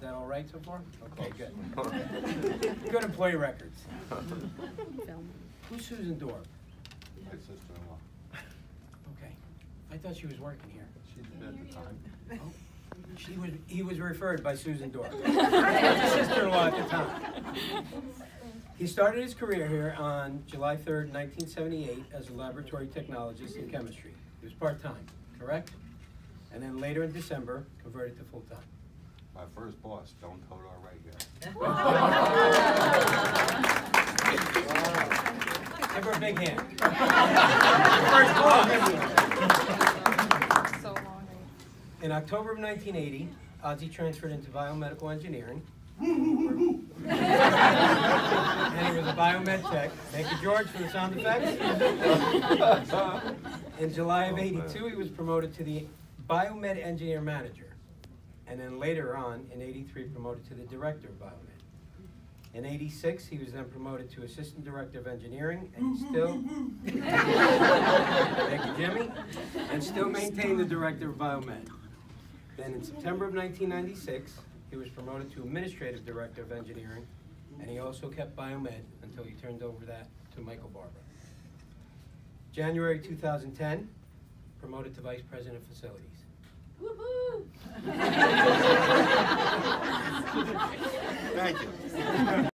Got that all right so far? Okay, good. Good employee records. Who's Susan Dorp? My sister-in-law. Okay. I thought she was working here. She did at the time. Oh, She was, he was referred by Susan Dorp. Sister-in-law at the time. He started his career here on July 3rd, 1978 as a laboratory technologist in chemistry. He was part-time, correct? And then later in December, converted to full-time. My first boss, Stone Cold our right guy. Give her a big hand. First boss. So long. In October of 1980, Ossie transferred into biomedical engineering. and he was a biomed tech. Thank you, George, for the sound effects. In July of 82, he was promoted to the biomed engineer manager. And then later on, in 83, promoted to the director of biomed. In 86, he was then promoted to assistant director of engineering, and he still, thank you, Jimmy, and still maintained the director of biomed. Then in September of 1996, he was promoted to administrative director of engineering, and he also kept biomed until he turned over that to Michael Barber. January 2010, promoted to vice president of facilities.